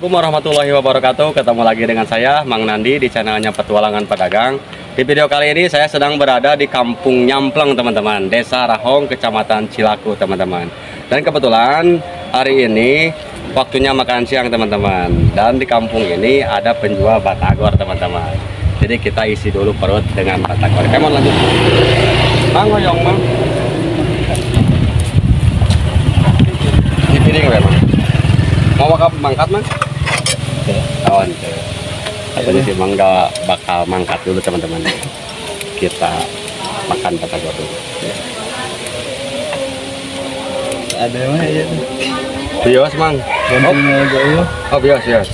Assalamualaikum warahmatullahi wabarakatuh. Ketemu lagi dengan saya Mang Nandi di channelnya Petualangan Pedagang. Di video kali ini saya sedang berada di Kampung Nyampleng teman-teman Desa Rahong, Kecamatan Cilaku teman-teman. Dan kebetulan hari ini waktunya makan siang teman-teman. Dan di kampung ini ada penjual batagor teman-teman. Jadi kita isi dulu perut dengan batagor. Kemon lanjut Mang Hoyong Mang. Di piring memang Mau mangkat Mang? Kawan katanya sih emang nggak bakal mangkat dulu teman-teman kita makan batagor dulu ada mah ya bios mang oh, oh bios bios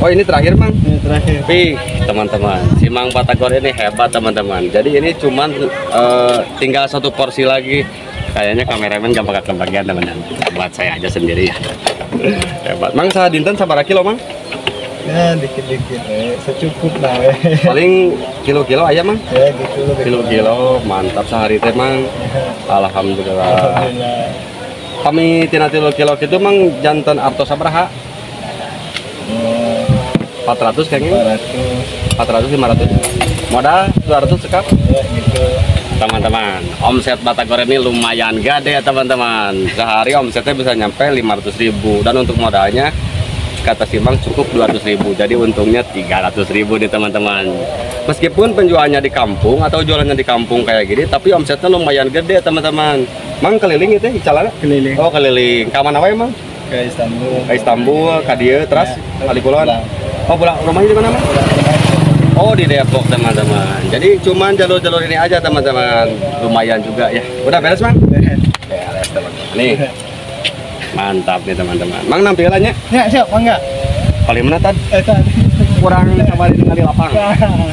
oh ini terakhir mang ini terakhir Wih, teman-teman, si Mang Batagor ini hebat teman-teman. Jadi ini cuman eh, tinggal satu porsi lagi. Kayaknya kameramen gak bakal kebagian teman-teman. Buat saya aja sendiri ya. hebat. Mang saya dinten sabar kilo mang? Ya dikit-dikit eh secukup lah weh Paling kilo-kilo aja mang? ya gitu lebih Kilo-kilo, mantap sehari teh mang. Alhamdulillah. alhamdulillah Kami tina kilo kilo gitu mang jantan artos sabraha? oh, 400 kayaknya. 400 400 500. Modal 200 sekap. ya gitu teman-teman omset Batagor ini lumayan gede ya teman-teman sehari omsetnya bisa nyampe 500.000 dan untuk modalnya kata Simang cukup 200.000 jadi untungnya 300.000 nih teman-teman. Meskipun penjualnya di kampung atau jualannya di kampung kayak gini tapi omsetnya lumayan gede teman-teman. Mang keliling itu Icalana keliling. Oh keliling. Ke mana wae Mang? Ke Istanbul. Ke Istanbul ke dia terus? Ya, kali pulang. oh pulang. Rumahnya di mana Mang? Oh di Depok teman-teman. Jadi cuman jalur-jalur ini aja teman-teman. Lumayan juga ya. Udah beres mang? Beres teman-teman. Nih mantap nih teman-teman. Mang nampilannya ya siap enggak paling mana tadi? eh Kurang sama di kali lapang.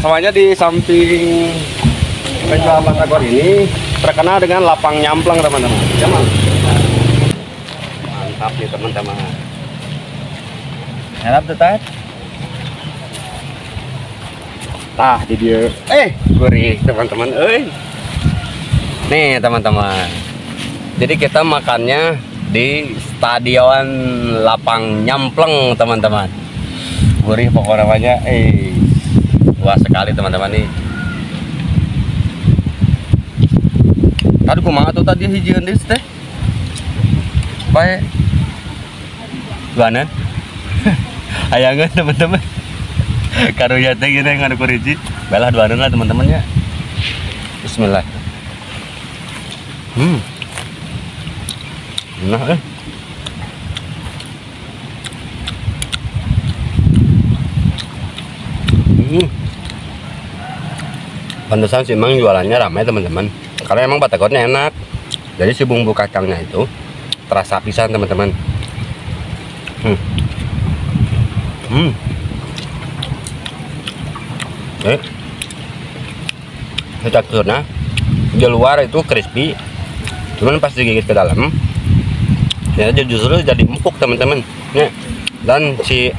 Soalnya di samping penjual batagor ini terkenal dengan lapang nyampleng teman-teman. Ya. Mantap nih teman-teman. harap tuh tat Tah di dia. Eh, gurih teman-teman. Eh. Nih teman-teman. Jadi kita makannya di Stadion Lapang Nyampleng teman-teman. Gurih pokoknya namanya. Eh, puas sekali teman-teman nih. Tadi kumaha tuh tadi hijieun deus teh. Bae. Duanan. Hayangan teman-teman karunya teh gini ada kuriji belah dua lah teman-teman ya Bismillah hmm nah eh pantesan sih emang jualannya ramai teman-teman. Karena emang batagornya enak. Jadi si bumbu kacangnya itu terasa pisan teman-teman. Hmm. Hmm. Eh. Teksturnya di luar itu crispy. Cuman pas digigit ke dalam ya justru jadi empuk teman-teman. Ya dan si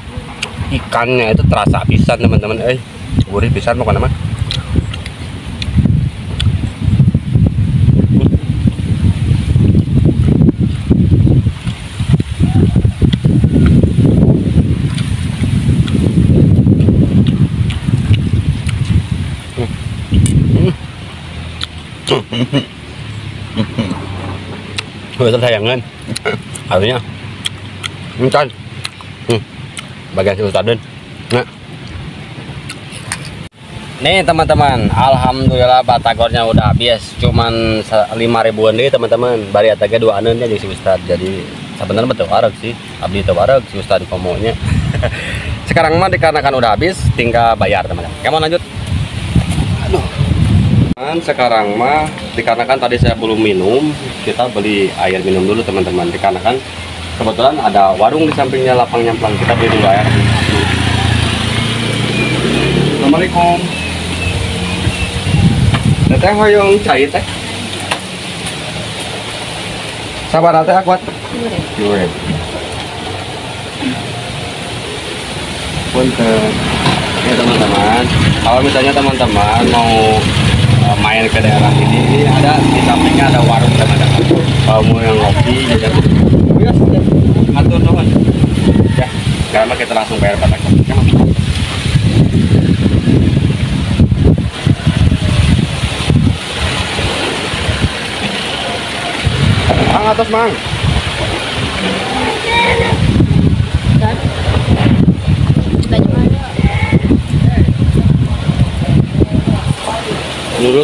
ikannya itu terasa pisan teman-teman. Eh gurih pisan mau nama Gue sayangan harusnya Entar hmm. bagian si Ustadin nah nih teman-teman Alhamdulillah batagornya udah habis cuman 5 ribuan deh teman-teman. Bari atagnya dua anunnya jadi si Ustad. Jadi sebenarnya betul wareg sih abdi itu wareg si Ustad komonya sekarang mah dikarenakan udah habis tinggal bayar teman-teman. Kamu lanjut Kan sekarang mah dikarenakan tadi saya belum minum, kita beli air minum dulu teman-teman. Dikarenakan kebetulan ada warung di sampingnya lapang nyamplang kita beli dulu air. Assalamualaikum. Teteh hoyong cai teh. Sabar teh akuat. Jure. Punten. Ya teman-teman, kalau misalnya teman-teman mau uh, main ke daerah ini, ada di sampingnya ada warung teman-teman. Kalau mau yang ngopi gitu. Ya, atur nuhun. Ya, ya mah kita langsung bayar. Oke, Mang. Mang atas mang.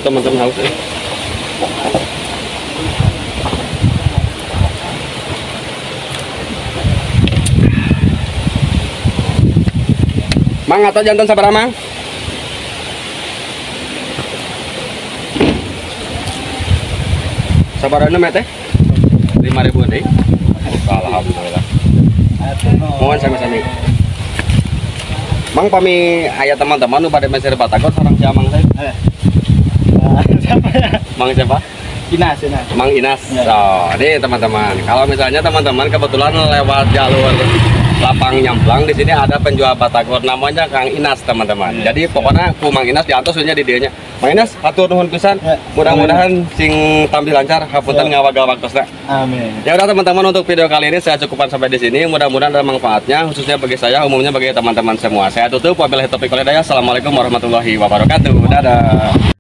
Dulu teman-teman haus eh. Mang atau jantan sabar mang? Sabaran met teh? Lima ribu deh. Alhamdulillah. Mohon sami-sami. Mang pami ayah teman-teman pada meser batagor sareng si Amang saya. Siapa ya? Mang siapa? Inas, Inas. Mang Inas. Ya. Oh, ini teman-teman. Kalau misalnya teman-teman kebetulan lewat jalur lapang nyamplang di sini ada penjual batagor namanya Kang Inas teman-teman. Ya. Jadi pokoknya ku Mang Inas diantos nya di dieunya. Mang Inas atur nuhun pisan. Ya. Mudah-mudahan sing tampil lancar hapunten Ya. ngawagal waktosna. Amin. Ya udah teman-teman untuk video kali ini saya cukupkan sampai di sini. Mudah-mudahan ada manfaatnya khususnya bagi saya umumnya bagi teman-teman semua. Saya tutup wabillahi taufiq wal hidayah. Assalamualaikum warahmatullahi wabarakatuh. Dadah.